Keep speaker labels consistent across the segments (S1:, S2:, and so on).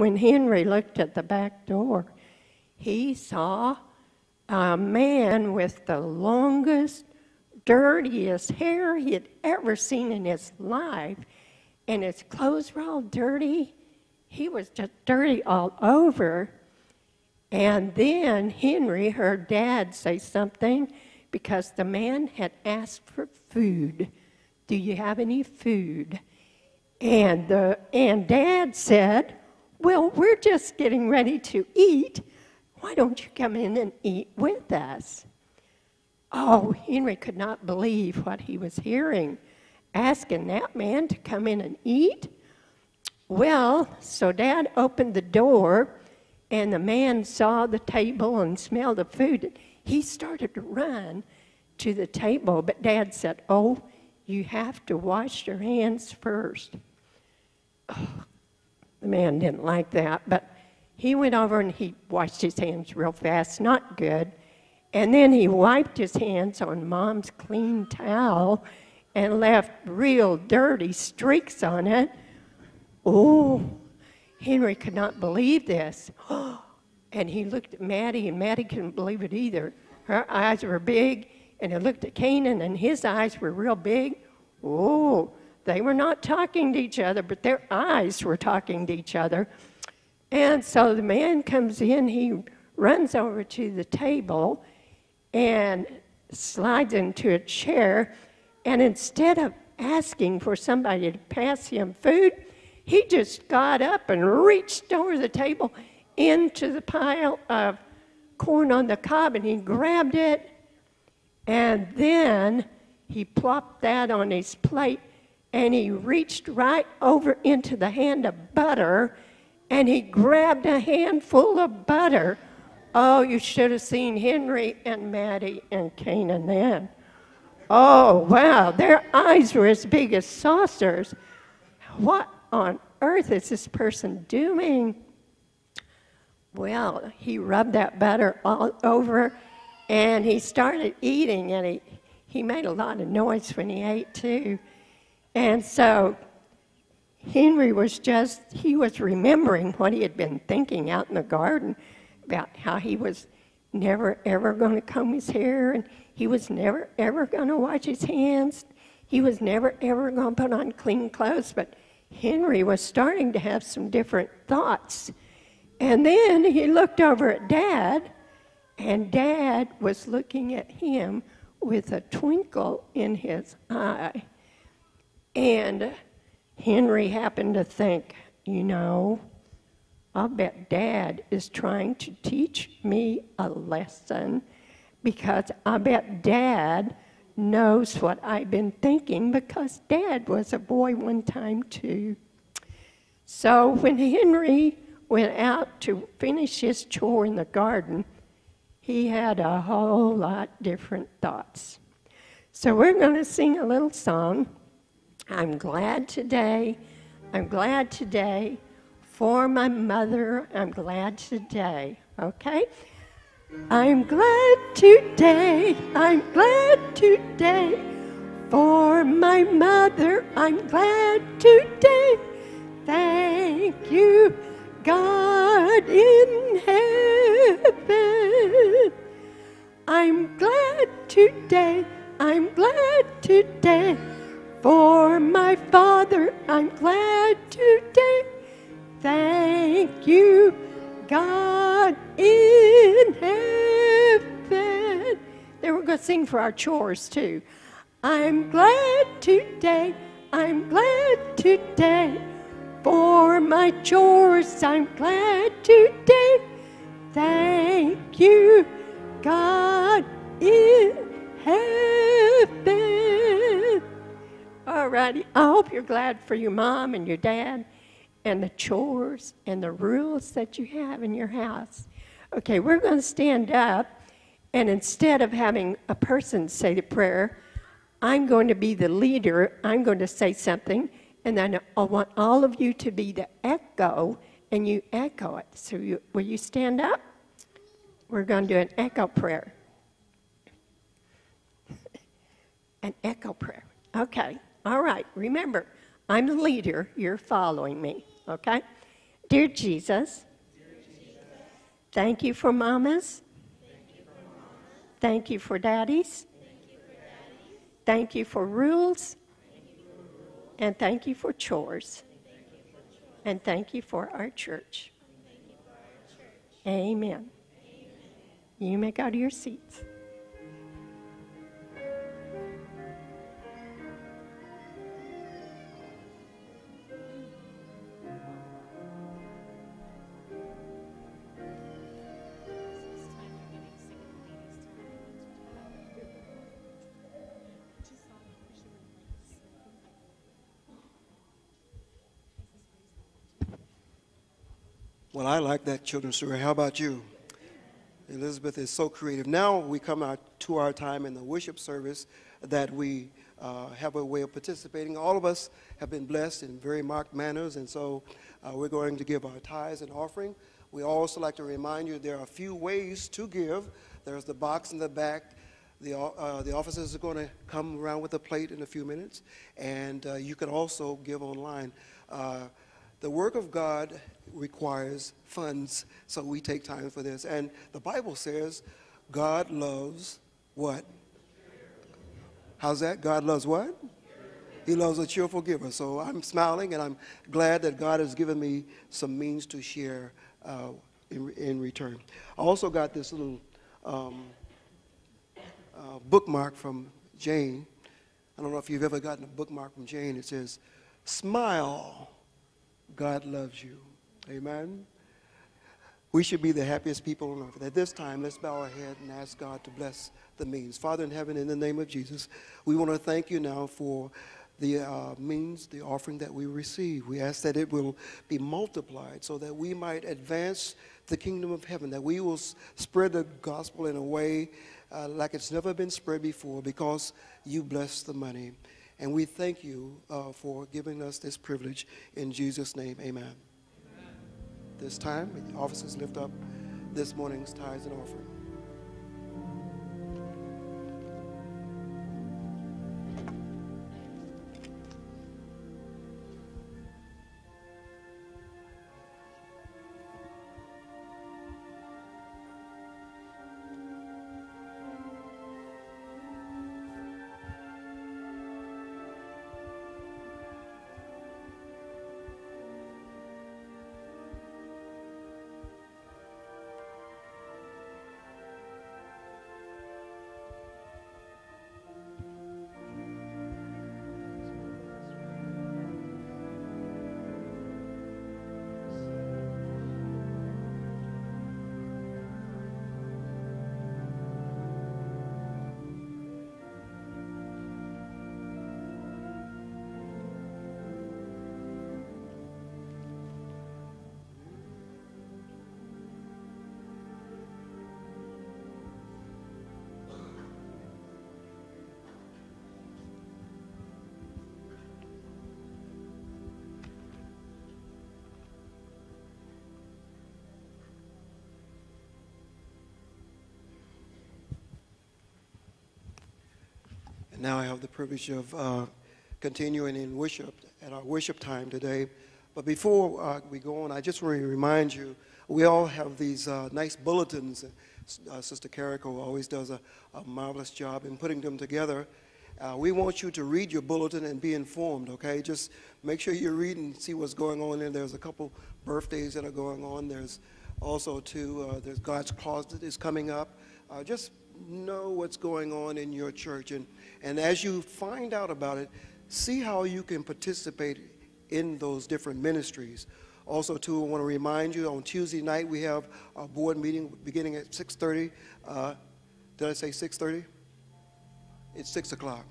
S1: when Henry looked at the back door, he saw a man with the longest, dirtiest hair he had ever seen in his life. And his clothes were all dirty. He was just dirty all over. And then Henry heard Dad say something because the man had asked for food. Do you have any food? And, the, and Dad said, Well, we're just getting ready to eat. Why don't you come in and eat with us? Oh, Henry could not believe what he was hearing. Asking that man to come in and eat? Well, so Dad opened the door, and the man saw the table and smelled the food. He started to run to the table, but Dad said, Oh, you have to wash your hands first. Oh, the man didn't like that, but he went over and he washed his hands real fast, not good. And then he wiped his hands on mom's clean towel and left real dirty streaks on it. Oh, Henry could not believe this. And he looked at Maddie, and Maddie couldn't believe it either. Her eyes were big, and he looked at Canaan, and his eyes were real big. Oh, they were not talking to each other, but their eyes were talking to each other. And so the man comes in, he runs over to the table and slides into a chair. And instead of asking for somebody to pass him food, he just got up and reached over the table into the pile of corn on the cob and he grabbed it and then he plopped that on his plate and he reached right over into the hand of butter and he grabbed a handful of butter. Oh, you should have seen Henry and Maddie and Canaan then. Oh, wow, their eyes were as big as saucers. What on earth is this person doing? Well, he rubbed that butter all over and he started eating and he, he made a lot of noise when he ate too. And so Henry was just, he was remembering what he had been thinking out in the garden about how he was never ever going to comb his hair and he was never ever going to wash his hands. He was never ever going to put on clean clothes. But Henry was starting to have some different thoughts. And then he looked over at Dad and Dad was looking at him with a twinkle in his eye. And Henry happened to think, you know, I'll bet Dad is trying to teach me a lesson because I bet Dad knows what I've been thinking because Dad was a boy one time too. So when Henry went out to finish his chore in the garden, he had a whole lot different thoughts. So we're going to sing a little song. I'm glad today. I'm glad today for my mother. I'm glad today. Okay? I'm glad today. I'm glad today for my mother. I'm glad today. Thank you God in heaven. I'm glad today, I'm glad today. For my Father, I'm glad today. Thank you, God in heaven. Then we're going to sing for our chores too. I'm glad today, I'm glad today. For my chores, I'm glad today. Thank you, God in heaven. All righty. I hope you're glad for your mom and your dad and the chores and the rules that you have in your house. Okay, we're going to stand up, and instead of having a person say the prayer, I'm going to be the leader. I'm going to say something, and then I want all of you to be the echo, and you echo it. So, you, will you stand up? We're going to do an echo prayer. an echo prayer. Okay. All right. Remember, I'm the leader. You're following me. Okay? Dear Jesus, thank you for mamas. Thank you for daddies. Thank you for rules. And thank you for chores. And thank you for our church. Amen. You may go to your seats.
S2: Well, I like that children's story. How about you? Elizabeth is so creative. Now we come out to our time in the worship service that we uh, have a way of participating. All of us have been blessed in very marked manners, and so uh, we're going to give our tithes and offering. We also like to remind you there are a few ways to give. There's the box in the back. The, uh, the officers are going to come around with a plate in a few minutes, and uh, you can also give online. Uh, the work of God requires funds, so we take time for this. And the Bible says God loves what? How's that? God loves what? He loves a cheerful giver. So I'm smiling and I'm glad that God has given me some means to share uh, in, in, return. I also got this little um, uh, bookmark from Jane. I don't know if you've ever gotten a bookmark from Jane. It says, Smile, God loves you. Amen. We should be the happiest people on earth. At this time, let's bow our head and ask God to bless the means. Father in heaven, in the name of Jesus, we want to thank you now for the uh, means, the offering that we receive. We ask that it will be multiplied so that we might advance the kingdom of heaven, that we will spread the gospel in a way uh, like it's never been spread before because you bless the money. And we thank you uh, for giving us this privilege. In Jesus' name, amen this time. Officers lift up this morning's tithes and offering. Now I have the privilege of uh, continuing in worship at our worship time today. But before uh, we go on, I just want to remind you we all have these uh, nice bulletins. Uh, Sister Carrico always does a, a, marvelous job in putting them together. Uh, we want you to read your bulletin and be informed, okay? Just make sure you read and see what's going on there. There's a couple birthdays that are going on. There's also, too, uh, there's God's Closet is coming up. just know what's going on in your church. And, and as you find out about it, see how you can participate in those different ministries. Also, too, I want to remind you on Tuesday night we have a board meeting beginning at 6:30. Uh, did I say 6:30? It's 6 o'clock.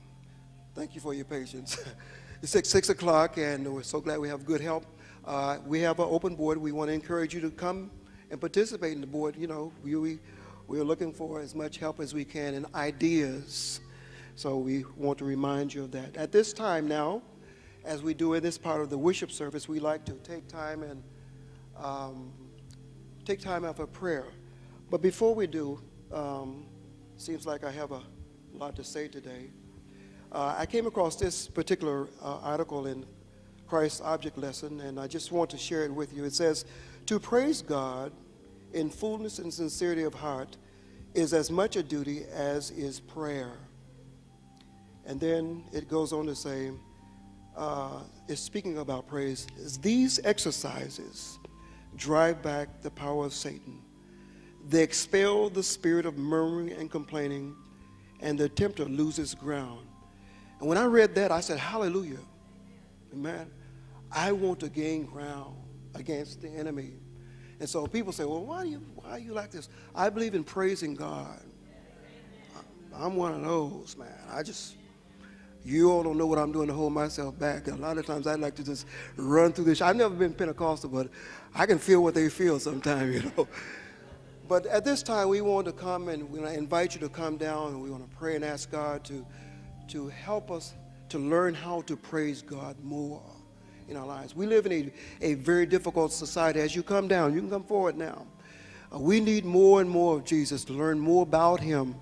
S2: Thank you for your patience. it's 6, 6 o'clock, and we're so glad we have good help. Uh, we have an open board. We want to encourage you to come and participate in the board. You know, we, we we're looking for as much help as we can and ideas. So we want to remind you of that. At this time now, as we do in this part of the worship service, we like to take time and um, take time out for prayer. But before we do, um, seems like I have a lot to say today. Uh, I came across this particular uh, article in Christ's object lesson, and I just want to share it with you. It says, To praise God in fullness and sincerity of heart is as much a duty as is prayer. And then it goes on to say, uh, is speaking about praise, is these exercises drive back the power of Satan. They expel the spirit of murmuring and complaining, and the tempter loses ground. And when I read that, I said, Hallelujah. Amen. I want to gain ground against the enemy. And so people say, well, why, do you, why are you like this? I believe in praising God. I'm one of those, man. I just, you all don't know what I'm doing to hold myself back. A lot of times I like to just run through this. I've never been Pentecostal, but I can feel what they feel sometimes, you know. But at this time, we want to come and we invite you to come down and we want to pray and ask God to, to help us to learn how to praise God more in our lives. We live in a, a very difficult society. As you come down, you can come forward now. Uh, we need more and more of Jesus to learn more about Him.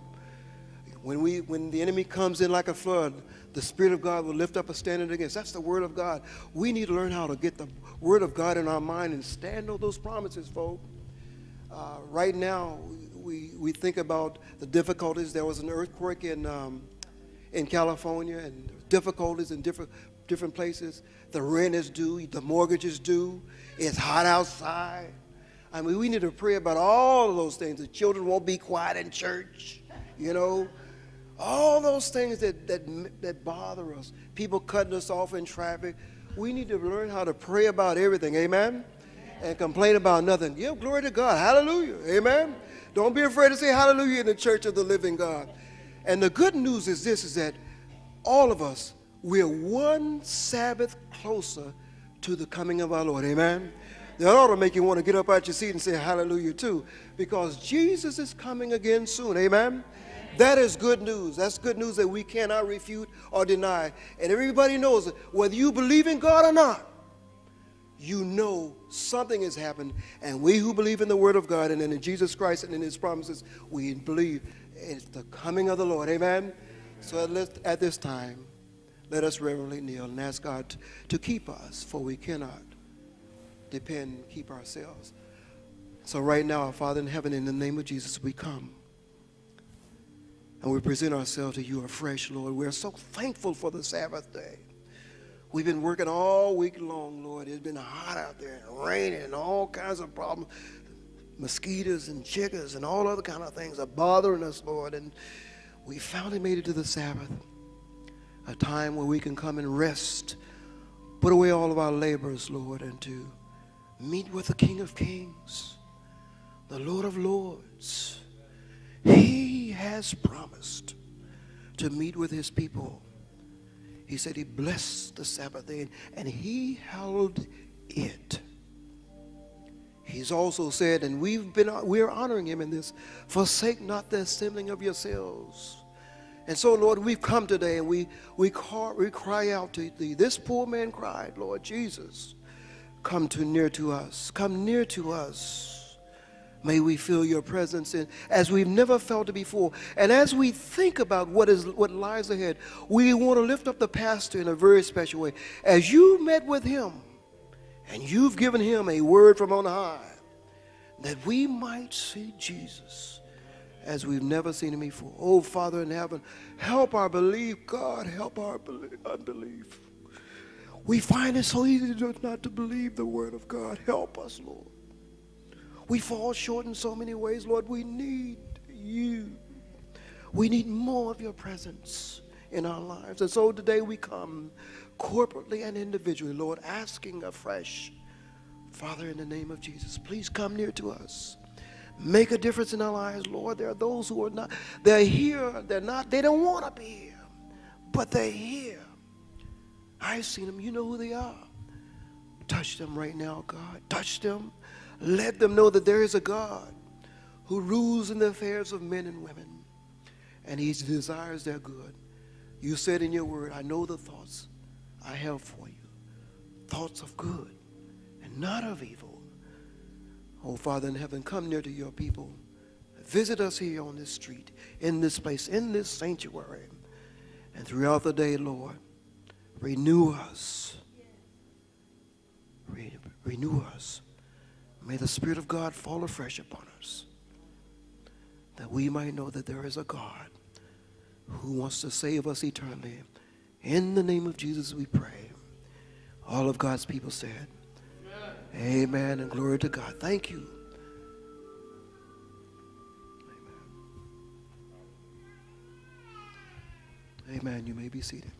S2: When, we, when the enemy comes in like a flood, the Spirit of God will lift up a standard against. That's the Word of God. We need to learn how to get the Word of God in our mind and stand on those promises, folks. Uh, right now, we, we think about the difficulties. There was an earthquake in, um, in California and difficulties in different, different places. The rent is due, the mortgage is due, it's hot outside. I mean, we need to pray about all of those things. The children won't be quiet in church, you know. All those things that, that, that bother us. People cutting us off in traffic. We need to learn how to pray about everything, amen? And complain about nothing. Give glory to God. Hallelujah. Amen. Don't be afraid to say hallelujah in the church of the living God. And the good news is this is that all of us we're one Sabbath closer to the coming of our Lord. Amen. That ought to make you want to get up out your seat and say hallelujah too, because Jesus is coming again soon. Amen. That is good news. That's good news that we cannot refute or deny. And everybody knows it. whether you believe in God or not, you know something has happened. And we who believe in the Word of God and in Jesus Christ and in His promises, we believe it's the coming of the Lord. Amen. So at, at this time, let us reverently kneel and ask God to keep us, for we cannot depend, keep ourselves. So right now, our Father in heaven, in the name of Jesus, we come. And we present ourselves to you afresh, Lord. We're so thankful for the Sabbath day. We've been working all week long, Lord. It's been hot out there and raining and all kinds of problems. Mosquitoes and chickens and all other kind of things are bothering us, Lord. And we finally made it to the Sabbath a time where we can come and rest, put away all of our labors, Lord, and to meet with the King of Kings, the Lord of Lords. He has promised to meet with his people. He said he blessed the Sabbath day and he held it. He's also said, and we've been we're honoring him in this, forsake not the assembling of yourselves and so, Lord, we've come today and we, we, call, we cry out to thee. This poor man cried, Lord Jesus, come to near to us. Come near to us. May we feel your presence in, as we've never felt it before. And as we think about what, is, what lies ahead, we want to lift up the pastor in a very special way. As you met with him and you've given him a word from on high, that we might see Jesus as we've never seen him before. Oh, Father in heaven, help our belief. God, help our unbelief. We find it so easy just not to believe the word of God. Help us, Lord. We fall short in so many ways, Lord. We need you. We need more of your presence in our lives. And so today we come corporately and individually, Lord, asking afresh, Father, in the name of Jesus, please come near to us make a difference in our lives, Lord. There are those who are not, they're here, they're not, they don't want to be here, but they're here. I've seen them, you know who they are. Touch them right now, God. Touch them. Let them know that there is a God who rules in the affairs of men and women, and he desires their good. You said in your word, I know the thoughts I have for you thoughts of good and not of evil Oh, Father in heaven, come near to your people. Visit us here on this street, in this place, in this sanctuary. And throughout the day, Lord, renew us.
S3: renew us. May the Spirit of God fall afresh upon us, that we might know that there is a God who wants to save us eternally. In the name of Jesus, we pray. All of God's people said, Amen, and glory to God. Thank you. Amen. Amen. You may be seated.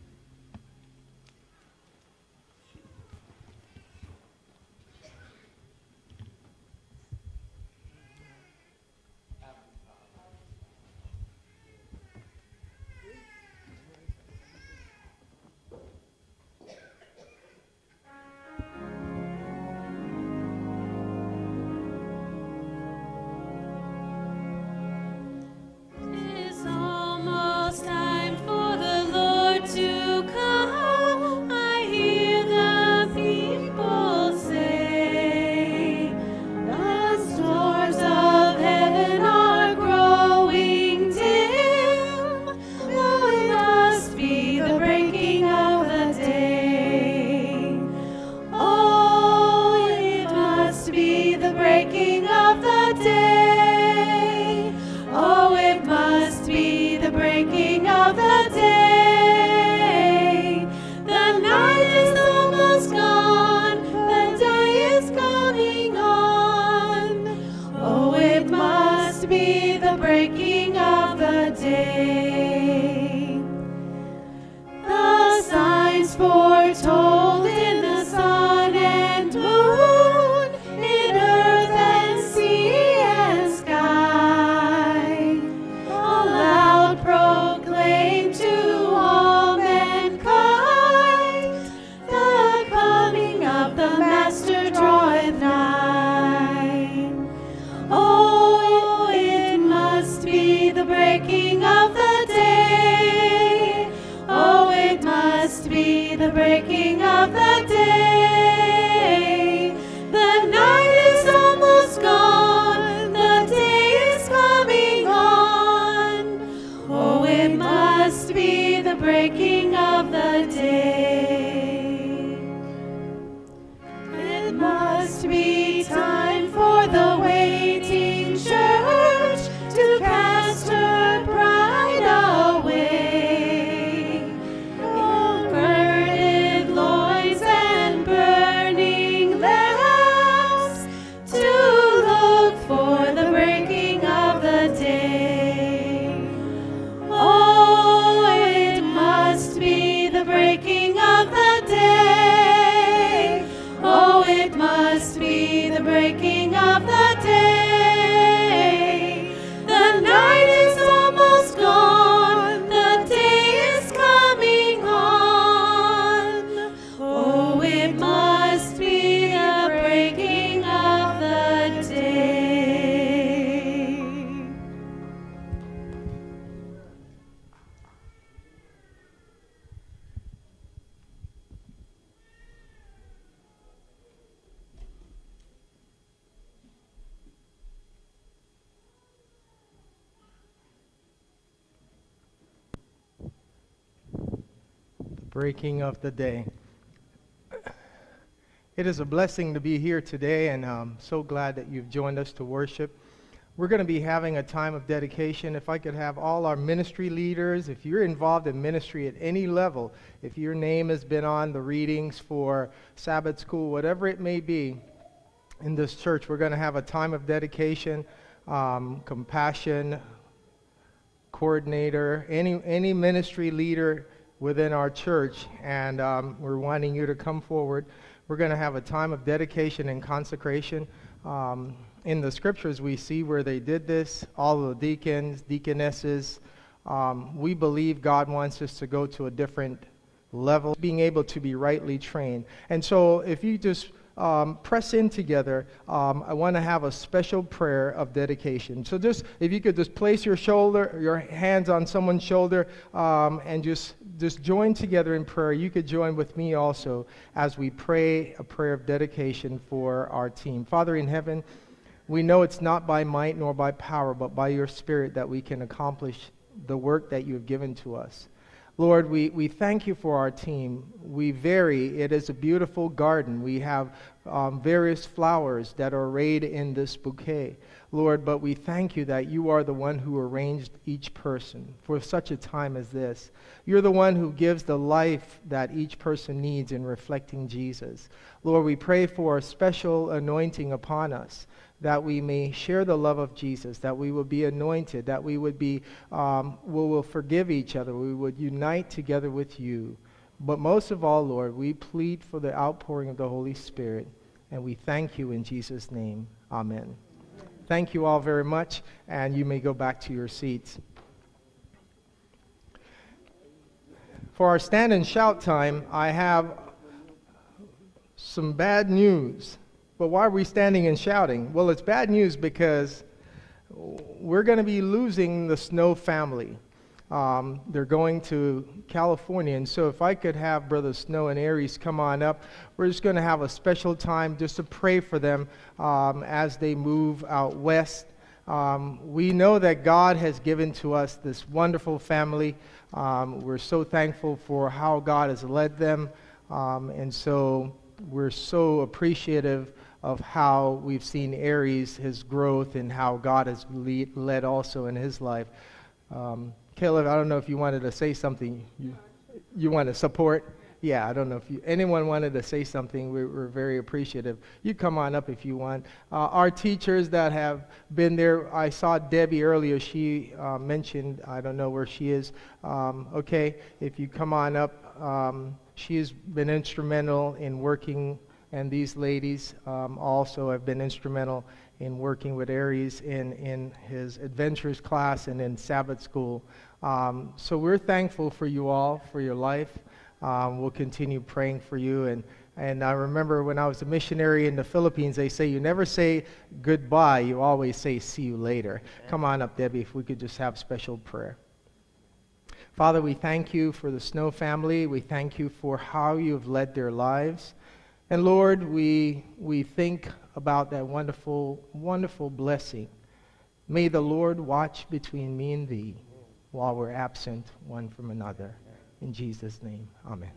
S4: Breaking of the day. It is a blessing to be here today, and I'm so glad that you've joined us to worship. We're going to be having a time of dedication. If I could have all our ministry leaders, if you're involved in ministry at any level, if your name has been on the readings for Sabbath school, whatever it may be in this church, we're going to have a time of dedication, um, compassion, coordinator, any, any ministry leader within our church, and um, we're wanting you to come forward. We're going to have a time of dedication and consecration. Um, in the scriptures, we see where they did this, all the deacons, deaconesses. Um, we believe God wants us to go to a different level, being able to be rightly trained. And so, if you just um, press in together, um, I want to have a special prayer of dedication. So just, if you could just place your shoulder, your hands on someone's shoulder, um, and just, just join together in prayer. You could join with me also as we pray a prayer of dedication for our team. Father in heaven, we know it's not by might nor by power, but by your Spirit that we can accomplish the work that you have given to us. Lord, we, we thank you for our team. We vary. It is a beautiful garden. We have um, various flowers that are arrayed in this bouquet. Lord, but we thank you that you are the one who arranged each person for such a time as this. You're the one who gives the life that each person needs in reflecting Jesus. Lord, we pray for a special anointing upon us that we may share the love of Jesus, that we will be anointed, that we would be, um, we will forgive each other, we would unite together with you. But most of all, Lord, we plead for the outpouring of the Holy Spirit, and we thank you in Jesus' name. Amen. Thank you all very much, and you may go back to your seats. For our stand and shout time, I have some bad news. But why are we standing and shouting? Well, it's bad news because we're going to be losing the Snow family. Um, they're going to California. And so, if I could have Brother Snow and Aries come on up, we're just going to have a special time just to pray for them um, as they move out west. Um, we know that God has given to us this wonderful family. Um, we're so thankful for how God has led them. Um, and so, we're so appreciative of how we've seen Aries, his growth, and how God has lead, led also in his life. Um, Caleb, I don't know if you wanted to say something. You, you want to support? Yeah, I don't know if you, anyone wanted to say something. We're, we're very appreciative. You come on up if you want. Uh, our teachers that have been there, I saw Debbie earlier. She uh, mentioned, I don't know where she is. Um, okay, if you come on up, um, she has been instrumental in working and these ladies um, also have been instrumental in working with Aries in, in his Adventurers class and in Sabbath school. Um, so we're thankful for you all, for your life. Um, we'll continue praying for you. And, and I remember when I was a missionary in the Philippines, they say you never say goodbye, you always say see you later. Come on up, Debbie, if we could just have special prayer. Father, we thank you for the Snow family. We thank you for how you've led their lives. And Lord, we, we think about that wonderful, wonderful blessing. May the Lord watch between me and thee while we're absent one from another. In Jesus' name, amen.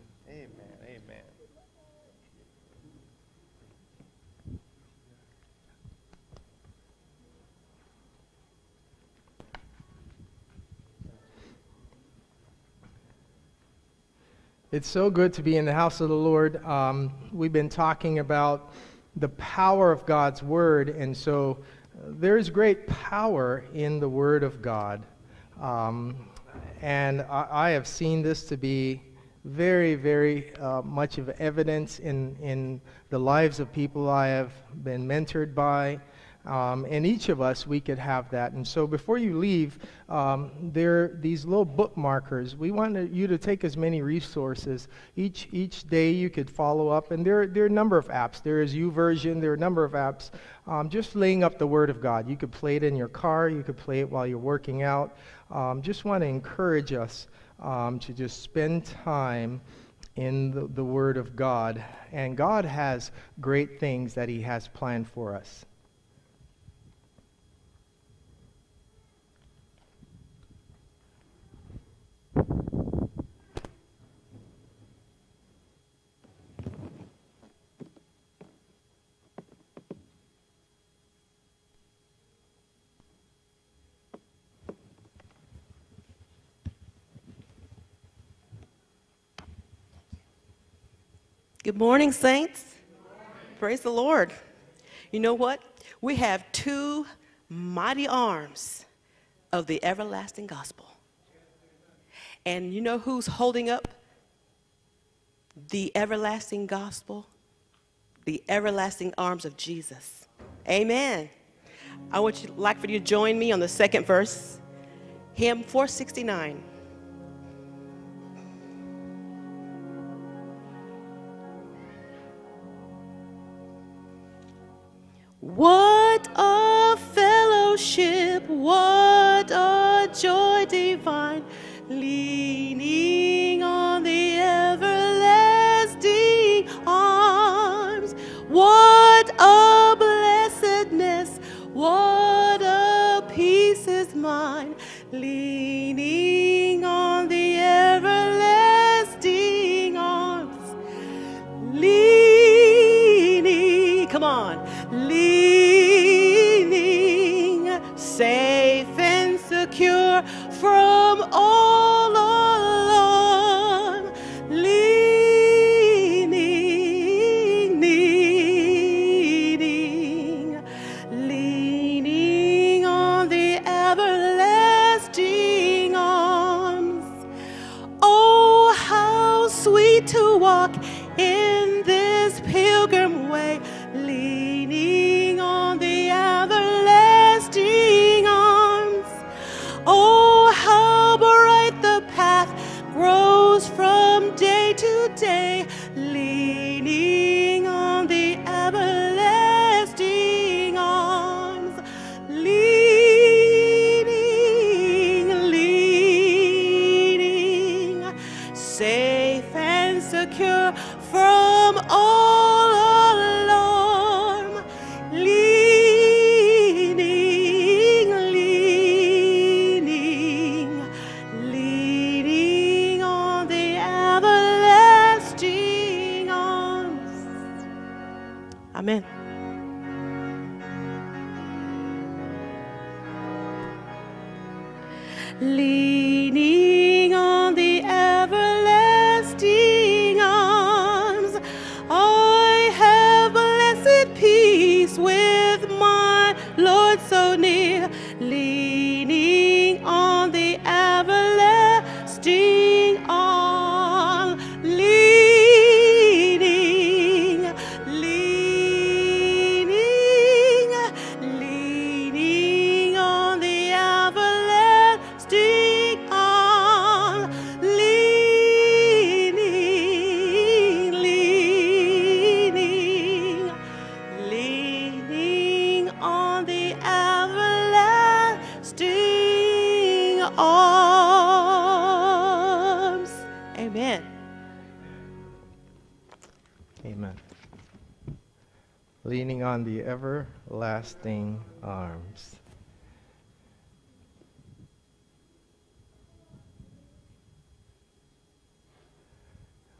S4: It's so good to be in the house of the Lord. Um, we've been talking about the power of God's Word, and so uh, there is great power in the Word of God. Um, and I, I, have seen this to be very, very uh, much of evidence in, in the lives of people I have been mentored by. Um, and each of us, we could have that. And so before you leave, um, there are these little bookmarkers. We want you to take as many resources. Each, each day you could follow up. And there, there are a number of apps. There is YouVersion. There are a number of apps. Um, just laying up the Word of God. You could play it in your car. You could play it while you're working out. Um, just want to encourage us um, to just spend time in the, the Word of God. And God has great things that He has planned for us.
S3: Good morning, saints. Praise the Lord. You know what? We have two mighty arms of the everlasting gospel. And you know who's holding up the everlasting gospel? The everlasting arms of Jesus. Amen. I would like for you to join me on the second verse, hymn 469. What a fellowship, what a joy divine, leaning on the everlasting arms. What a blessedness, what a peace is mine, leaning on the everlasting arms. Leaning, come on, leaning, say from all everlasting arms.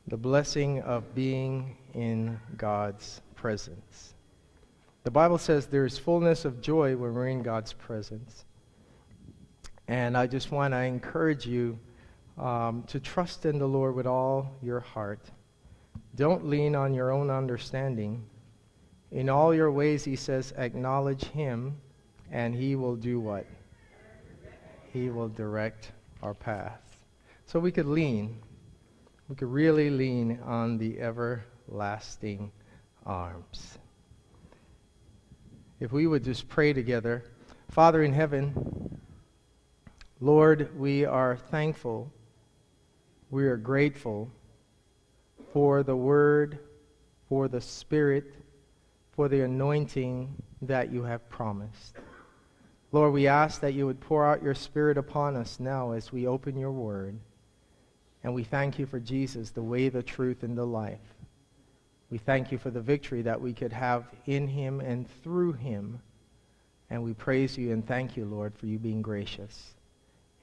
S3: The
S4: blessing of being in God's presence. The Bible says there is fullness of joy when we're in God's presence. And I just want to encourage you um, to trust in the Lord with all your heart. Don't lean on your own understanding. In all your ways, he says, acknowledge him, and he will do what? He will direct our path. So we could lean. We could really lean on the everlasting arms. If we would just pray together. Father in heaven, Lord, we are thankful. We are grateful for the Word, for the Spirit, for the anointing that you have promised. Lord, we ask that you would pour out your Spirit upon us now as we open your Word. And we thank you for Jesus, the way, the truth, and the life. We thank you for the victory that we could have in him and through him. And we praise you and thank you, Lord, for you being gracious.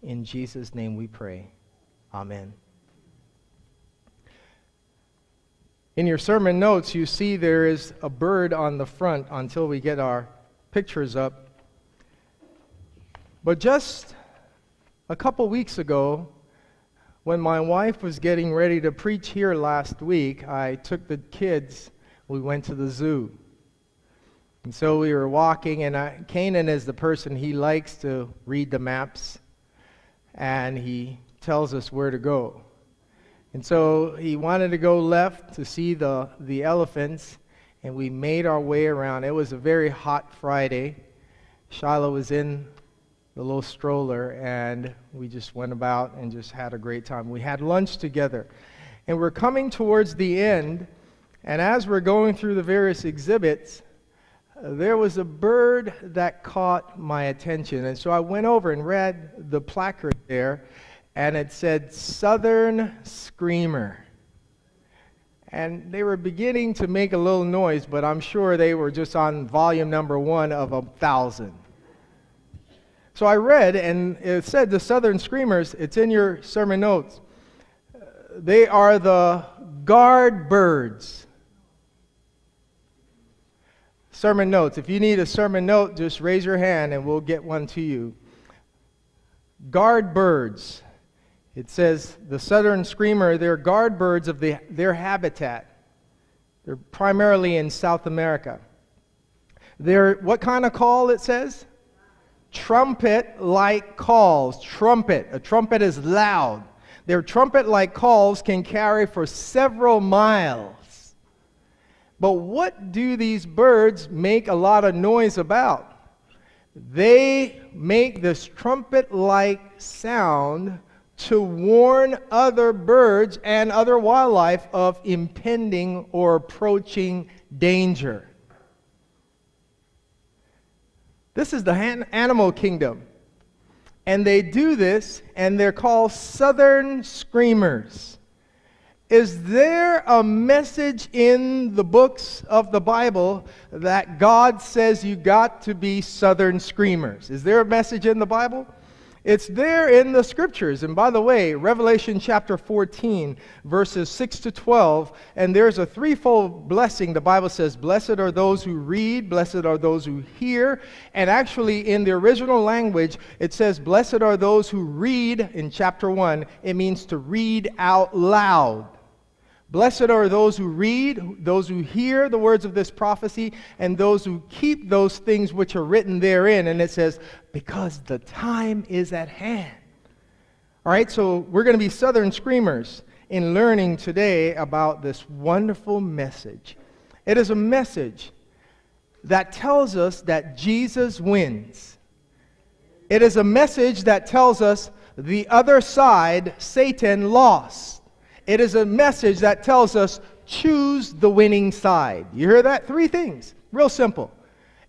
S4: In Jesus' name we pray. Amen. In your sermon notes, you see there is a bird on the front until we get our pictures up. But just a couple weeks ago, when my wife was getting ready to preach here last week, I took the kids, we went to the zoo. And so we were walking, and I, Canaan is the person, he likes to read the maps, and he tells us where to go. And so he wanted to go left to see the, the elephants, and we made our way around. It was a very hot Friday. Shiloh was in the little stroller, and we just went about and just had a great time. We had lunch together. And we're coming towards the end, and as we're going through the various exhibits, there was a bird that caught my attention. And so I went over and read the placard there, and it said Southern Screamer. And they were beginning to make a little noise, but I'm sure they were just on volume number one of a thousand. So I read, and it said the Southern Screamers, it's in your sermon notes. They are the guard birds. Sermon notes. If you need a sermon note, just raise your hand and we'll get one to you. guard birds. It says the southern screamer, they're guard birds of the, their habitat. They're primarily in South America. They're what kind of call it says? Trumpet like calls. Trumpet. A trumpet is loud. Their trumpet like calls can carry for several miles. But what do these birds make a lot of noise about? They make this trumpet like sound to warn other birds and other wildlife of impending or approaching danger. This is the animal kingdom. And they do this, and they're called southern screamers. Is there a message in the books of the Bible that God says you got to be southern screamers? Is there a message in the Bible? It's there in the scriptures. And by the way, Revelation chapter 14, verses 6 to 12, and there's a threefold blessing. The Bible says, Blessed are those who read, blessed are those who hear. And actually, in the original language, it says, Blessed are those who read in chapter 1. It means to read out loud. Blessed are those who read, those who hear the words of this prophecy, and those who keep those things which are written therein. And it says, because the time is at hand. All right, so we're going to be Southern Screamers in learning today about this wonderful message. It is a message that tells us that Jesus wins. It is a message that tells us the other side, Satan, lost. It is a message that tells us choose the winning side. You hear that? Three things. Real simple.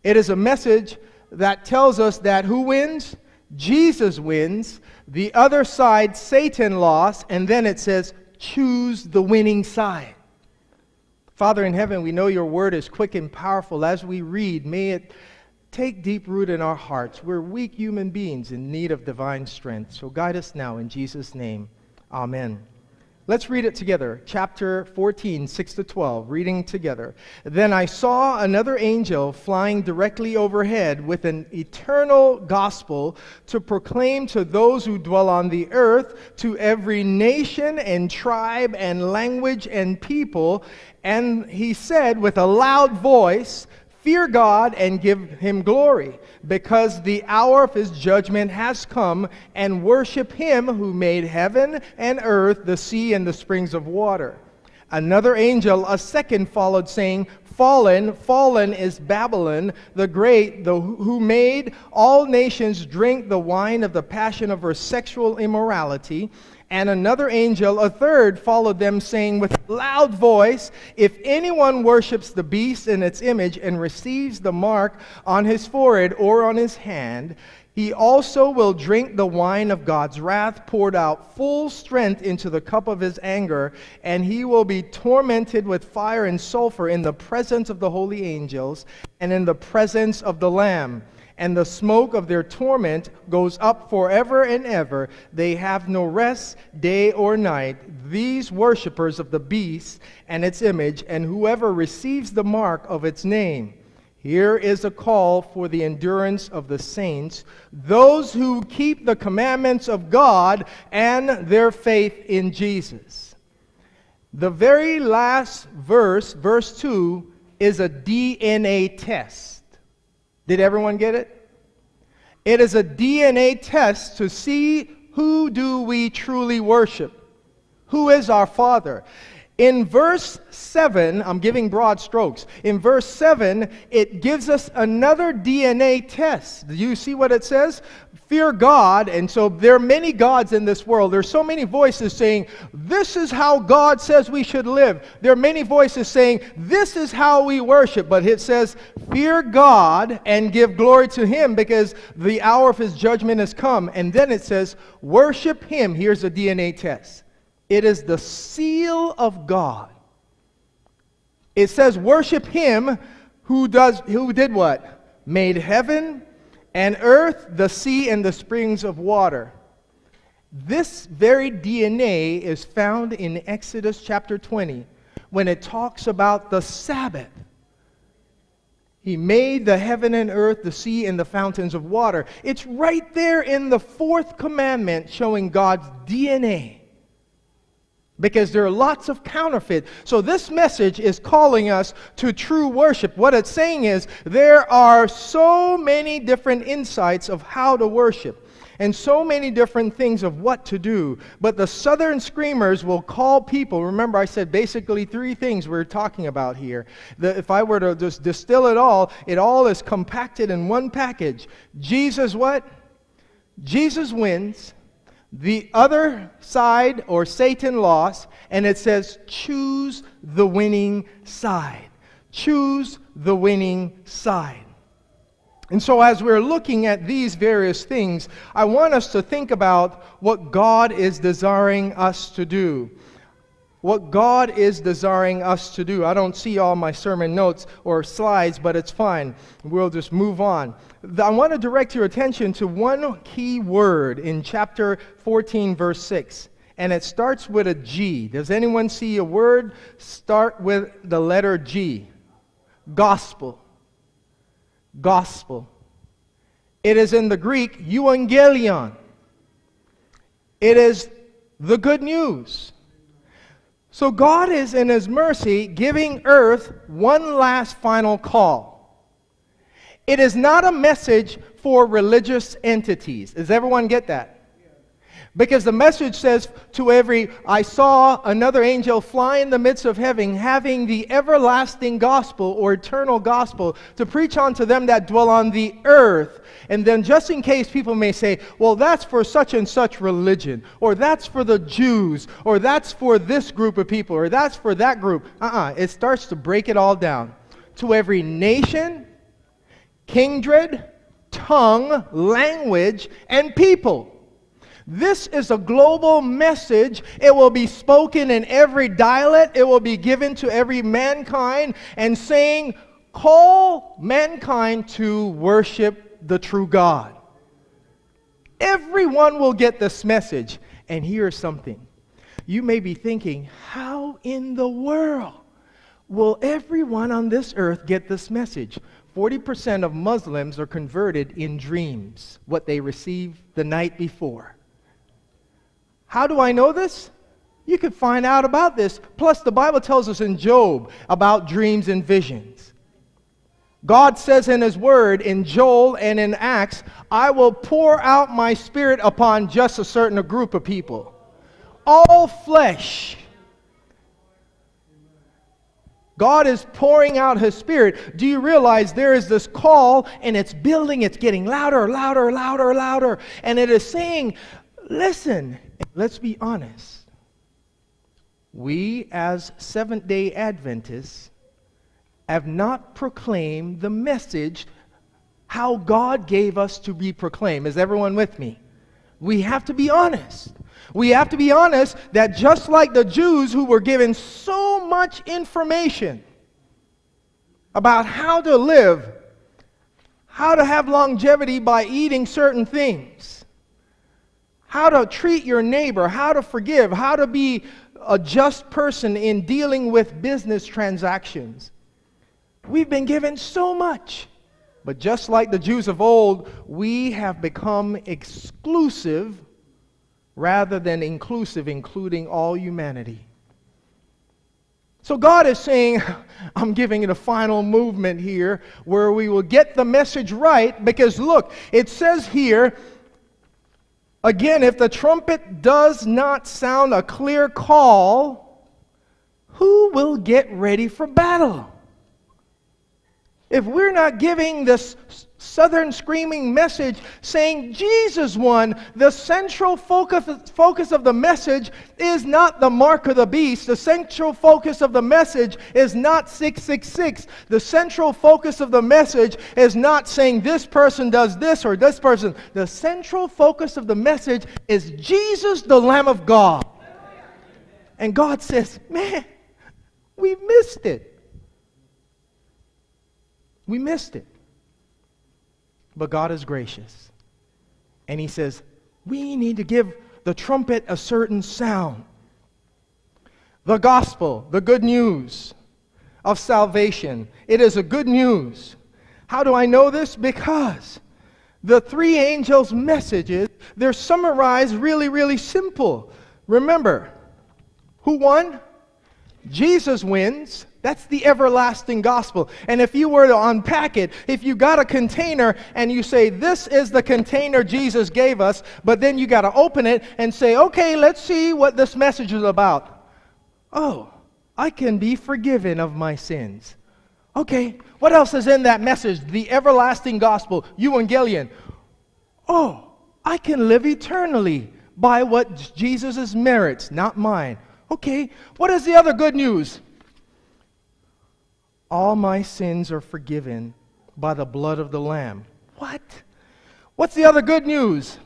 S4: It is a message that tells us that who wins? Jesus wins. The other side, Satan lost. And then it says, choose the winning side. Father in heaven, we know your word is quick and powerful. As we read, may it take deep root in our hearts. We're weak human beings in need of divine strength. So guide us now in Jesus' name. Amen. Let's read it together. Chapter 14, 6 to 12, reading together. Then I saw another angel flying directly overhead with an eternal gospel to proclaim to those who dwell on the earth, to every nation and tribe and language and people. And he said with a loud voice, Fear God and give him glory, because the hour of his judgment has come, and worship him who made heaven and earth, the sea, and the springs of water. Another angel, a second, followed, saying, Fallen, fallen is Babylon the Great, the, who made all nations drink the wine of the passion of her sexual immorality. And another angel, a third, followed them, saying with loud voice, If anyone worships the beast in its image and receives the mark on his forehead or on his hand, he also will drink the wine of God's wrath, poured out full strength into the cup of his anger, and he will be tormented with fire and sulfur in the presence of the holy angels and in the presence of the Lamb and the smoke of their torment goes up forever and ever. They have no rest day or night. These worshippers of the beast and its image, and whoever receives the mark of its name. Here is a call for the endurance of the saints, those who keep the commandments of God and their faith in Jesus. The very last verse, verse 2, is a DNA test. Did everyone get it? It is a DNA test to see who do we truly worship. Who is our Father? In verse 7, I'm giving broad strokes. In verse 7, it gives us another DNA test. Do you see what it says? Fear God. And so there are many gods in this world. There's so many voices saying, This is how God says we should live. There are many voices saying, This is how we worship. But it says, Fear God and give glory to Him because the hour of His judgment has come. And then it says, Worship Him. Here's a DNA test. It is the seal of God. It says, worship him who does who did what? Made heaven and earth, the sea, and the springs of water. This very DNA is found in Exodus chapter 20 when it talks about the Sabbath. He made the heaven and earth, the sea, and the fountains of water. It's right there in the fourth commandment showing God's DNA. Because there are lots of counterfeit. So, this message is calling us to true worship. What it's saying is there are so many different insights of how to worship and so many different things of what to do. But the Southern Screamers will call people. Remember, I said basically three things we're talking about here. The, if I were to just distill it all, it all is compacted in one package. Jesus, what? Jesus wins. The other side, or Satan, lost. And it says, choose the winning side. Choose the winning side. And so, as we're looking at these various things, I want us to think about what God is desiring us to do. What God is desiring us to do. I don't see all my sermon notes or slides, but it's fine. We'll just move on. I want to direct your attention to one key word in chapter 14, verse 6. And it starts with a G. Does anyone see a word start with the letter G? Gospel gospel. It is in the Greek euangelion. It is the good news. So God is in His mercy giving earth one last final call. It is not a message for religious entities. Does everyone get that? Because the message says to every, I saw another angel fly in the midst of heaven, having the everlasting gospel or eternal gospel to preach unto them that dwell on the earth. And then, just in case people may say, well, that's for such and such religion, or that's for the Jews, or that's for this group of people, or that's for that group. Uh uh-uh. uh It starts to break it all down. To every nation, kindred, tongue, language, and people. This is a global message. It will be spoken in every dialect, it will be given to every mankind, and saying, Call mankind to worship the true God. Everyone will get this message. And here's something you may be thinking, How in the world will everyone on this earth get this message? 40% of Muslims are converted in dreams, what they received the night before. How do I know this? You can find out about this. Plus, the Bible tells us in Job about dreams and visions. God says in His Word, in Joel and in Acts, I will pour out my Spirit upon just a certain group of people. All flesh. God is pouring out His Spirit. Do you realize there is this call and it's building, it's getting louder, louder, louder, louder. And it is saying, listen, let's be honest. We, as Seventh day Adventists, have not proclaimed the message how God gave us to be proclaimed. Is everyone with me? We have to be honest. We have to be honest that just like the Jews who were given so much information about how to live, how to have longevity by eating certain things, how to treat your neighbor, how to forgive, how to be a just person in dealing with business transactions. We've been given so much. But just like the Jews of old, we have become exclusive rather than inclusive, including all humanity. So God is saying, I'm giving it a final movement here where we will get the message right because look, it says here Again, if the trumpet does not sound a clear call, who will get ready for battle? If we're not giving this southern screaming message saying Jesus won, the central focus, focus of the message is not the mark of the beast. The central focus of the message is not 666. The central focus of the message is not saying this person does this or this person. The central focus of the message is Jesus, the Lamb of God. And God says, man, we missed it. We missed it. But God is gracious. And He says, we need to give the trumpet a certain sound. The gospel, the good news of salvation. It is a good news How do I know this? Because the three angels' messages, they're summarized really, really simple. Remember, who won? Jesus wins. That's the everlasting gospel. And if you were to unpack it, if you got a container and you say, This is the container Jesus gave us, but then you got to open it and say, Okay, let's see what this message is about. Oh, I can be forgiven of my sins. Okay, what else is in that message? The everlasting gospel, evangelion. Oh, I can live eternally by what Jesus' merits, not mine. Okay, what is the other good news? All my sins are forgiven by the blood of the Lamb. What? What's the other good news?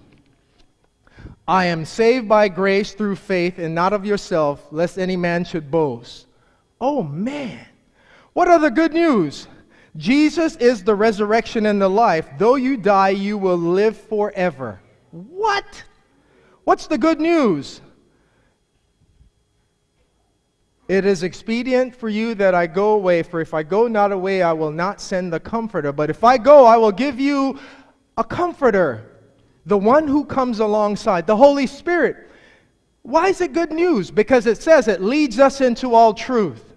S4: I am saved by grace through faith and not of yourself, lest any man should boast. Oh, man. What other good news? Jesus is the resurrection and the life. Though you die, you will live forever. What? What's the good news? It is expedient for you that I go away, for if I go not away, I will not send the Comforter. But if I go, I will give you a Comforter, the one who comes alongside, the Holy Spirit. Why is it good news? Because it says it leads us into all truth.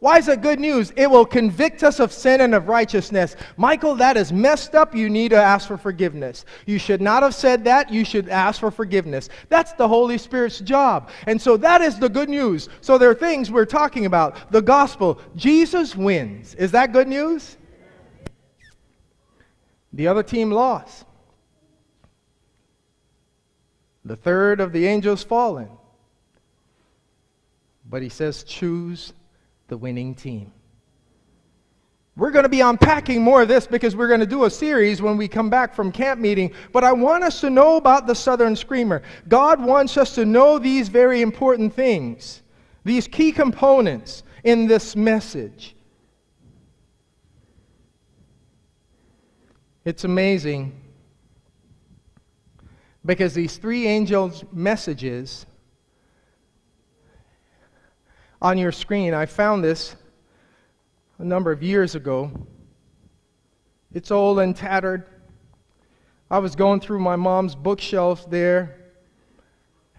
S4: Why is it good news? It will convict us of sin and of righteousness. Michael, that is messed up. You need to ask for forgiveness. You should not have said that. You should ask for forgiveness. That's the Holy Spirit's job. And so that is the good news. So there are things we're talking about. The gospel, Jesus wins. Is that good news? The other team lost. The third of the angels fallen. But he says, choose the winning team. We're going to be unpacking more of this because we're going to do a series when we come back from camp meeting. But I want us to know about the Southern Screamer. God wants us to know these very important things, these key components in this message. It's amazing because these three angels' messages on your screen. I found this a number of years ago. It's old and tattered. I was going through my mom's bookshelf there,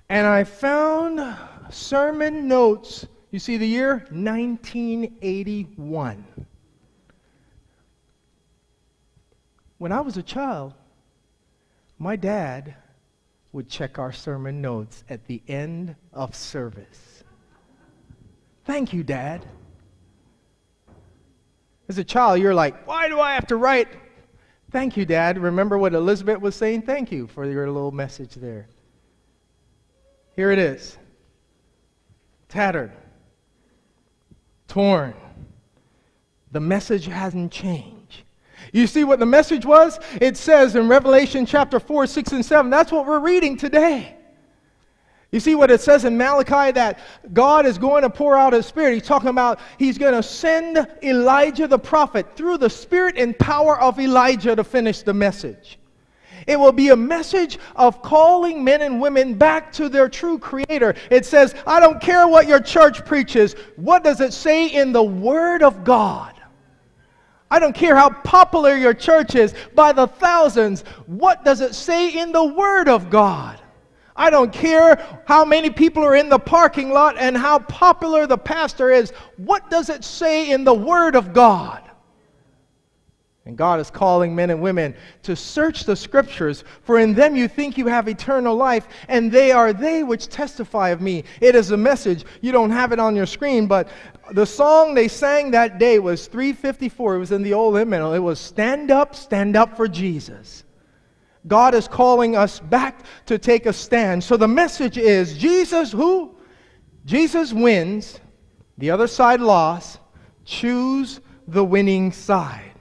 S4: and I found sermon notes. You see the year? 1981. When I was a child, my dad would check our sermon notes at the end of service. Thank you, Dad. As a child, you're like, why do I have to write? Thank you, Dad. Remember what Elizabeth was saying? Thank you for your little message there. Here it is tattered, torn. The message hasn't changed. You see what the message was? It says in Revelation chapter 4, 6, and 7. That's what we're reading today. You see what it says in Malachi that God is going to pour out his spirit. He's talking about he's going to send Elijah the prophet through the spirit and power of Elijah to finish the message. It will be a message of calling men and women back to their true creator. It says, I don't care what your church preaches. What does it say in the Word of God? I don't care how popular your church is by the thousands. What does it say in the Word of God? I don't care how many people are in the parking lot and how popular the pastor is. What does it say in the Word of God? And God is calling men and women to search the scriptures, for in them you think you have eternal life, and they are they which testify of me. It is a message. You don't have it on your screen, but the song they sang that day was 354. It was in the old hymnal. It was Stand Up, Stand Up for Jesus. God is calling us back to take a stand. So the message is Jesus who? Jesus wins, the other side lost. Choose the winning side.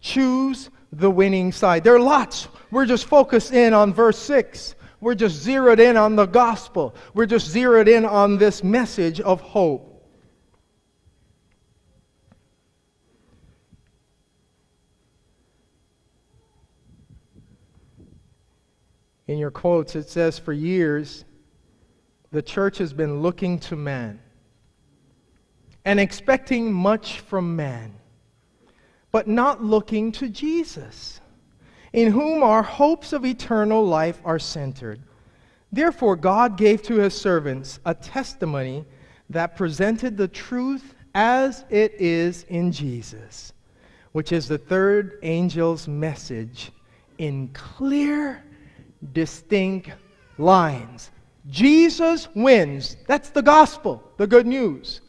S4: Choose the winning side. There are lots. We're just focused in on verse 6. We're just zeroed in on the gospel. We're just zeroed in on this message of hope. In your quotes, it says, For years, the church has been looking to man and expecting much from man. but not looking to Jesus, in whom our hopes of eternal life are centered. Therefore, God gave to his servants a testimony that presented the truth as it is in Jesus, which is the third angel's message in clear, distinct lines. Jesus wins. That's the gospel, the good news.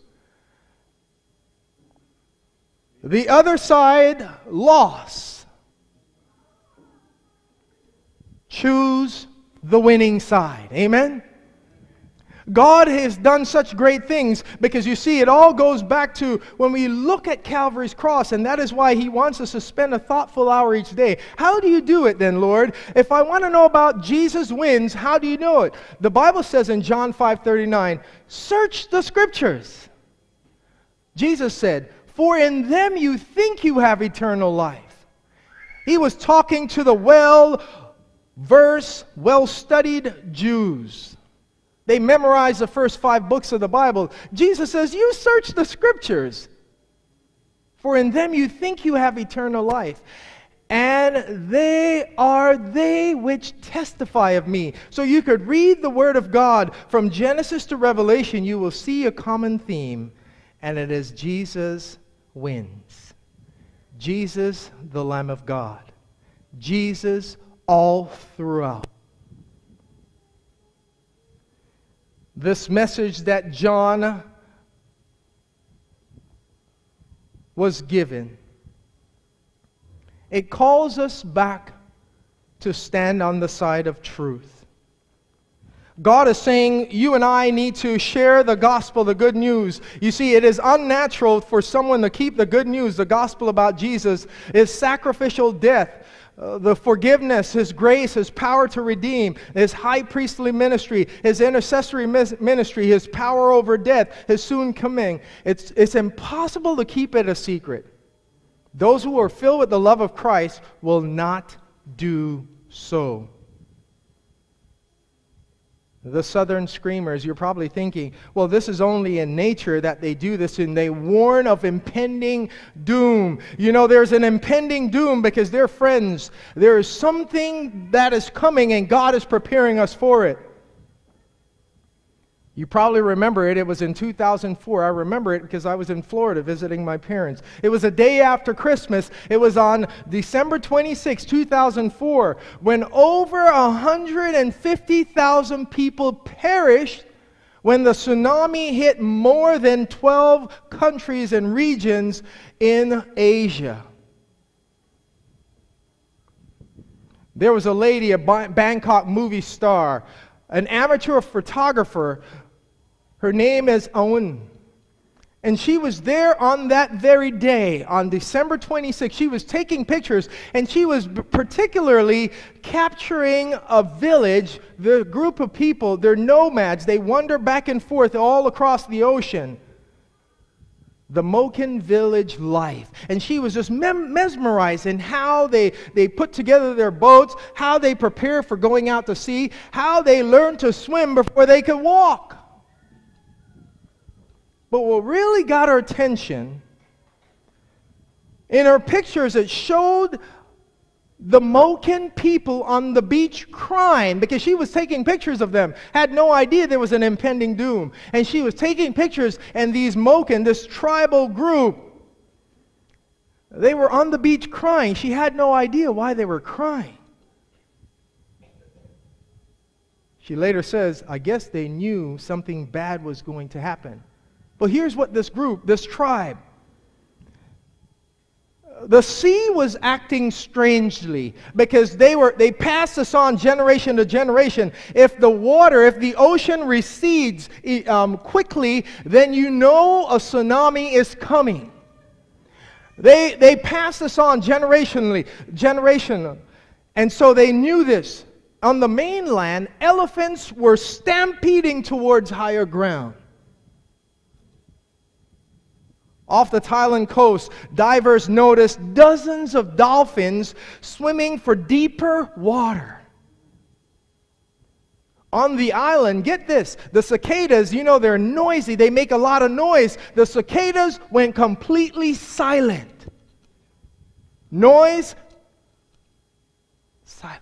S4: The other side loss. Choose the winning side. Amen? God has done such great things because you see, it all goes back to when we look at Calvary's cross, and that is why He wants us to spend a thoughtful hour each day. How do you do it then, Lord? If I want to know about Jesus wins, how do you know it? The Bible says in John 5 39, search the scriptures. Jesus said, For in them you think you have eternal life. He was talking to the well versed, well studied Jews. They memorized the first five books of the Bible. Jesus says, You search the scriptures, for in them you think you have eternal life. And they are they which testify of me. So you could read the Word of God from Genesis to Revelation, you will see a common theme, and it is Jesus wins. Jesus, the Lamb of God. Jesus all throughout. This message that John was given. It calls us back to stand on the side of truth. God is saying you and I need to share the gospel, the good news. You see, it is unnatural for someone to keep the good news, the gospel about Jesus, is sacrificial death uh, the forgiveness, His grace, His power to redeem, His high priestly ministry, His intercessory ministry, His power over death, His soon coming. It's, it's impossible to keep it a secret. Those who are filled with the love of Christ will not do so the southern screamers, you're probably thinking, well, this is only in nature that they do this, and they warn of impending doom. You know, there's an impending doom because they're friends. There is something that is coming, and God is preparing us for it. You probably remember it. It was in 2004. I remember it because I was in Florida visiting my parents. It was a day after Christmas. It was on December 26, 2004, when over 150,000 people perished when the tsunami hit more than 12 countries and regions in Asia. There was a lady, a Bangkok movie star, an amateur photographer her name is Owen. And she was there on that very day, on December 26. She was taking pictures, and she was particularly capturing a village, the group of people, they're nomads. They wander back and forth all across the ocean. The Moken village life. And she was just mem- mesmerized in how they, they put together their boats, how they prepare for going out to sea, how they learn to swim before they could walk. But what really got her attention in her pictures, it showed the Moken people on the beach crying because she was taking pictures of them, had no idea there was an impending doom. And she was taking pictures, and these Moken, this tribal group, they were on the beach crying. She had no idea why they were crying. She later says, I guess they knew something bad was going to happen. But here's what this group, this tribe, the sea was acting strangely because they were they passed this on generation to generation. If the water if the ocean recedes um, quickly then you know a tsunami is coming. They they passed this on generationally generation. And so they knew this. On the mainland elephants were stampeding towards higher ground off the Thailand coast, divers noticed dozens of dolphins swimming for deeper water. On the island, get this, the cicadas, you know, they're noisy, they make a lot of noise. The cicadas went completely silent. noise, silence.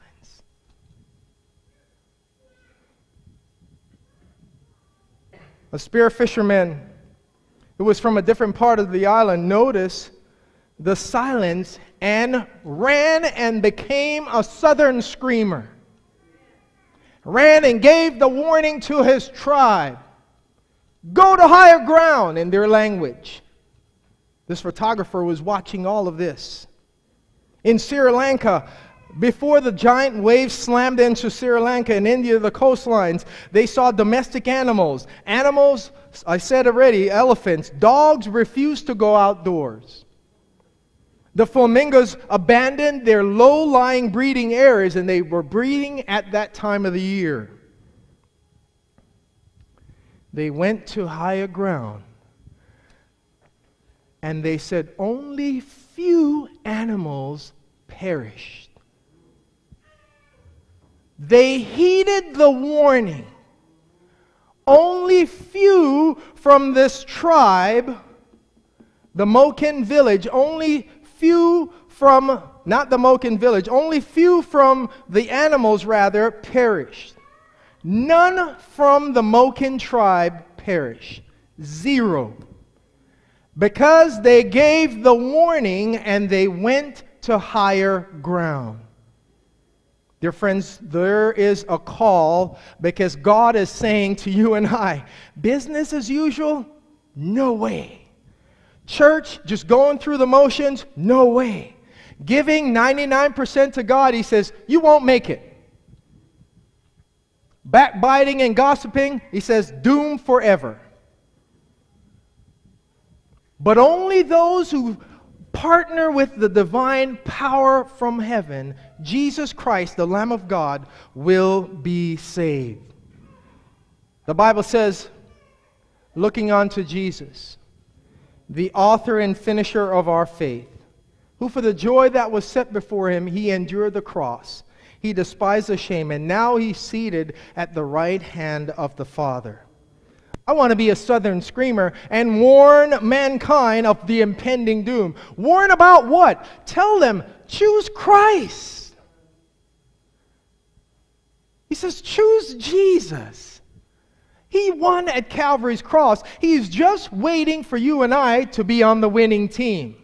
S4: A spear fisherman who was from a different part of the island noticed the silence and ran and became a southern screamer. Ran and gave the warning to his tribe go to higher ground in their language. This photographer was watching all of this. In Sri Lanka, before the giant waves slammed into Sri Lanka and India, the coastlines, they saw domestic animals. Animals, I said already, elephants, dogs refused to go outdoors. The flamingos abandoned their low lying breeding areas and they were breeding at that time of the year. They went to higher ground and they said, Only few animals perished. They heeded the warning. Only few from this tribe, the Moken village, only few from, not the Moken village, only few from the animals, rather, perished. None from the Moken tribe perished. Zero. Because they gave the warning and they went to higher ground. Dear friends, there is a call because God is saying to you and I, business as usual? No way. Church, just going through the motions? No way. Giving 99% to God, He says, you won't make it. Backbiting and gossiping, He says, doom forever. But only those who partner with the divine power from heaven, Jesus Christ, the Lamb of God, will be saved. The Bible says, looking unto Jesus, the author and finisher of our faith, who for the joy that was set before him, he endured the cross. He despised the shame, and now he's seated at the right hand of the Father. I want to be a southern screamer and warn mankind of the impending doom. Warn about what? Tell them, choose Christ. He says, choose Jesus. He won at Calvary's cross. He's just waiting for you and I to be on the winning team.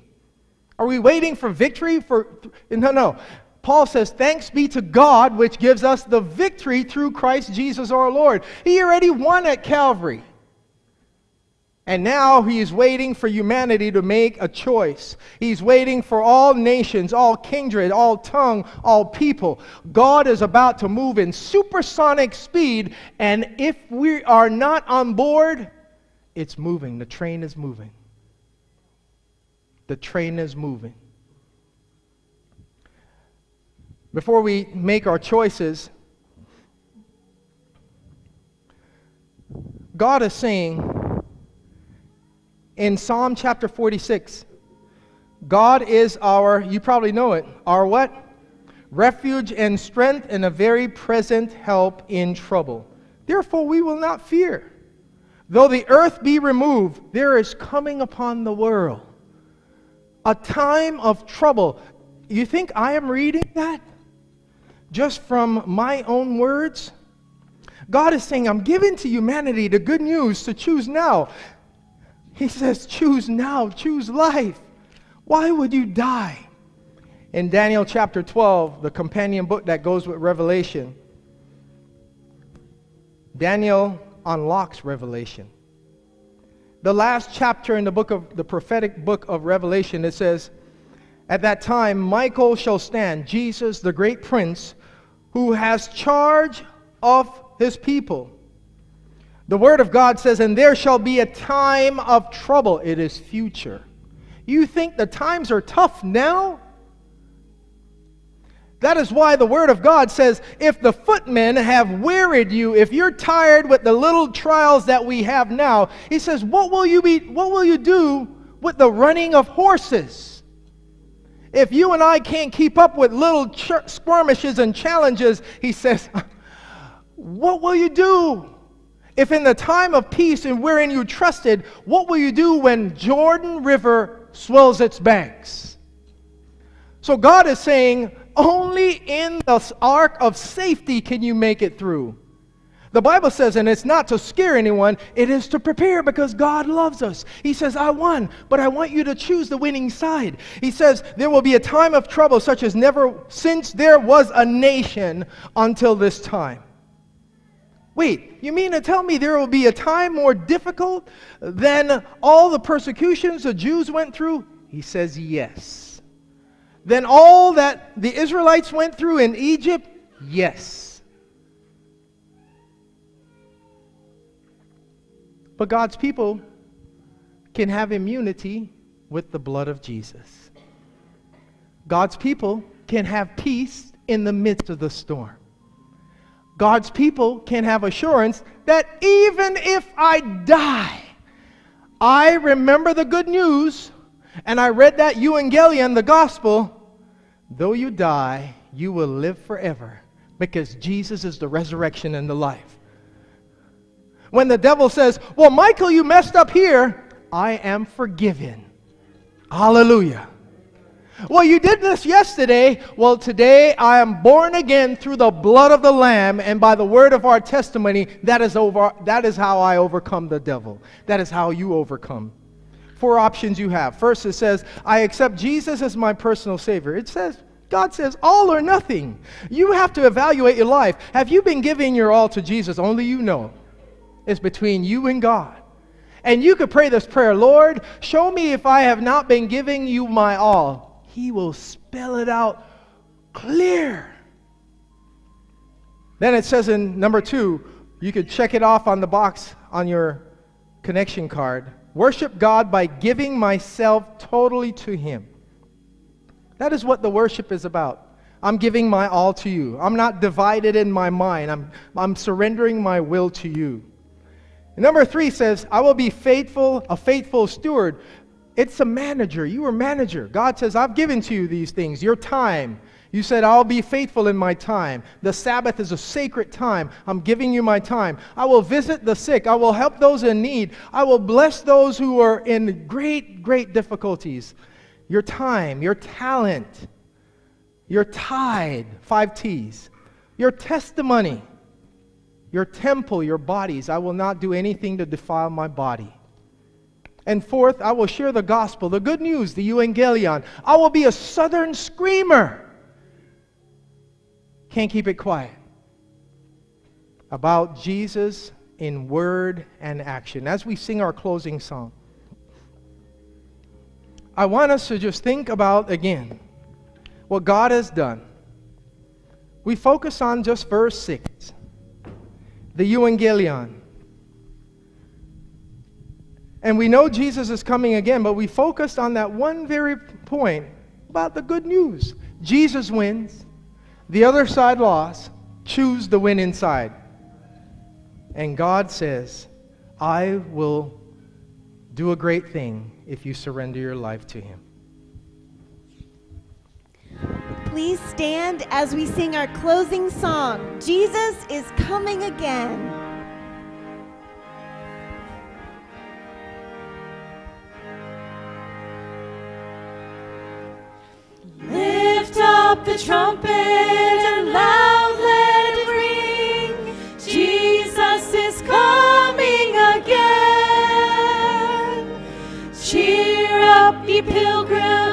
S4: Are we waiting for victory? For no, no. Paul says, Thanks be to God, which gives us the victory through Christ Jesus our Lord. He already won at Calvary. And now he is waiting for humanity to make a choice. He's waiting for all nations, all kindred, all tongue, all people. God is about to move in supersonic speed, and if we are not on board, it's moving. The train is moving. The train is moving. Before we make our choices, God is saying, in Psalm chapter 46, God is our, you probably know it, our what? Refuge and strength and a very present help in trouble. Therefore, we will not fear. Though the earth be removed, there is coming upon the world a time of trouble. You think I am reading that just from my own words? God is saying, I'm giving to humanity the good news to choose now. He says, Choose now, choose life. Why would you die? In Daniel chapter 12, the companion book that goes with Revelation, Daniel unlocks Revelation. The last chapter in the book of the prophetic book of Revelation, it says, At that time, Michael shall stand, Jesus, the great prince, who has charge of his people the Word of God says, And there shall be a time of trouble. It is future. You think the times are tough now? That is why the Word of God says, if the footmen have wearied you, if you're tired with the little trials that we have now, He says, what will you, be, what will you do with the running of horses? If you and I can't keep up with little skirmishes and challenges, He says, what will you do if in the time of peace and wherein you trusted, what will you do when Jordan River swells its banks? So God is saying, only in the ark of safety can you make it through. The Bible says, and it's not to scare anyone, it is to prepare because God loves us. He says, I won, but I want you to choose the winning side. He says, there will be a time of trouble such as never since there was a nation until this time. Wait, you mean to tell me there will be a time more difficult than all the persecutions the Jews went through? He says, yes. Than all that the Israelites went through in Egypt? Yes. But God's people can have immunity with the blood of Jesus. God's people can have peace in the midst of the storm. God's people can have assurance that even if I die, I remember the good news and I read that evangelion, the gospel. Though you die, you will live forever because Jesus is the resurrection and the life. When the devil says, Well, Michael, you messed up here, I am forgiven. Hallelujah. Well, you did this yesterday. Well, today I am born again through the blood of the Lamb and by the word of our testimony. That is, over, that is how I overcome the devil. That is how you overcome. Four options you have. First, it says, I accept Jesus as my personal Savior. It says, God says, all or nothing. You have to evaluate your life. Have you been giving your all to Jesus? Only you know It's between you and God. And you could pray this prayer Lord, show me if I have not been giving you my all. He will spell it out clear. Then it says in number two, you could check it off on the box on your connection card. Worship God by giving myself totally to Him. That is what the worship is about. I'm giving my all to you. I'm not divided in my mind. I'm, I'm surrendering my will to you. Number three says, I will be faithful, a faithful steward. It's a manager. You are manager. God says, I've given to you these things, your time. You said, I'll be faithful in my time. The Sabbath is a sacred time. I'm giving you my time. I will visit the sick. I will help those in need. I will bless those who are in great, great difficulties. Your time, your talent, your tide, five T's, your testimony your temple, your bodies. I will not do anything to defile my body. And fourth, I will share the gospel, the good news, the evangelion. I will be a southern screamer. Can't keep it quiet. About Jesus in word and action. As we sing our closing song, I want us to just think about again what God has done. We focus on just verse 6 the Evangelion. And we know Jesus is coming again, but we focused on that one very point about the good news. Jesus wins, the other side lost. Choose the win inside. And God says, I will do a great thing if you surrender your life to Him.
S5: Please stand as we sing our closing song Jesus is coming again.
S6: Up the trumpet and loud let it ring. Jesus is coming again. Cheer up, ye pilgrims,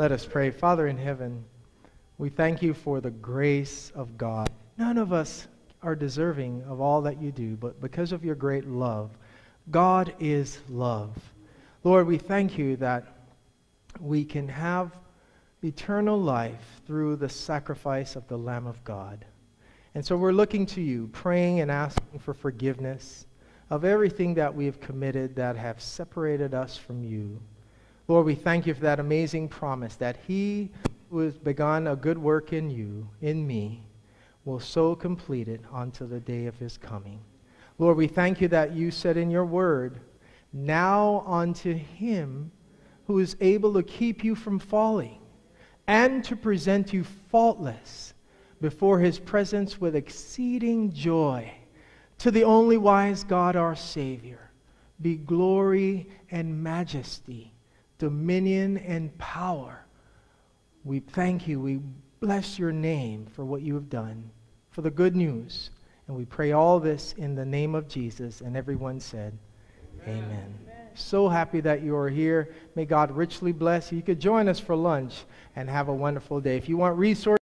S4: Let us pray. Father in heaven, we thank you for the grace of God. None of us are deserving of all that you do, but because of your great love, God is love. Lord, we thank you that we can have eternal life through the sacrifice of the Lamb of God. And so we're looking to you, praying and asking for forgiveness of everything that we have committed that have separated us from you. Lord, we thank you for that amazing promise that he who has begun a good work in you, in me, will so complete it until the day of his coming. Lord, we thank you that you said in your word, now unto him who is able to keep you from falling and to present you faultless before his presence with exceeding joy. To the only wise God, our Savior, be glory and majesty, dominion and power. We thank you. We bless your name for what you have done, for the good news. And we pray all this in the name of Jesus. And everyone said, Amen. Amen. So happy that you are here. May God richly bless you. You could join us for lunch and have a wonderful day. If you want resources,